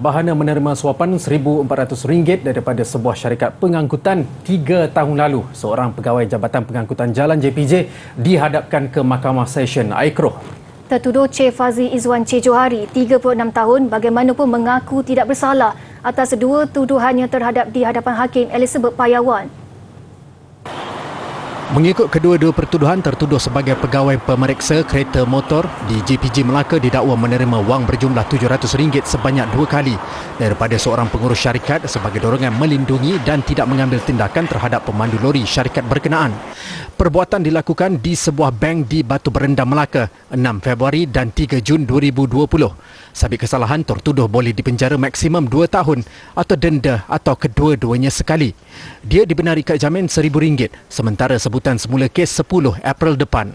bahana menerima suapan RM1,400 daripada sebuah syarikat pengangkutan tiga tahun lalu. Seorang pegawai Jabatan Pengangkutan Jalan JPJ dihadapkan ke Mahkamah Session Aikroh. Tertuduh Che Fazi Izwan Che Johari, 36 tahun, bagaimanapun mengaku tidak bersalah atas dua tuduhannya terhadap di hadapan Hakim Elizabeth Payawan. Mengikut kedua-dua pertuduhan, tertuduh sebagai pegawai pemeriksa kereta motor di JPJ Melaka didakwa menerima wang berjumlah RM700 sebanyak dua kali daripada seorang pengurus syarikat sebagai dorongan melindungi dan tidak mengambil tindakan terhadap pemandu lori syarikat berkenaan perbuatan dilakukan di sebuah bank di Batu Berendam Melaka 6 Februari dan 3 Jun 2020. Sabit kesalahan tertuduh boleh dipenjara maksimum 2 tahun atau denda atau kedua-duanya sekali. Dia dibenari kad jamin RM1,000 sementara sebutan semula kes 10 April depan.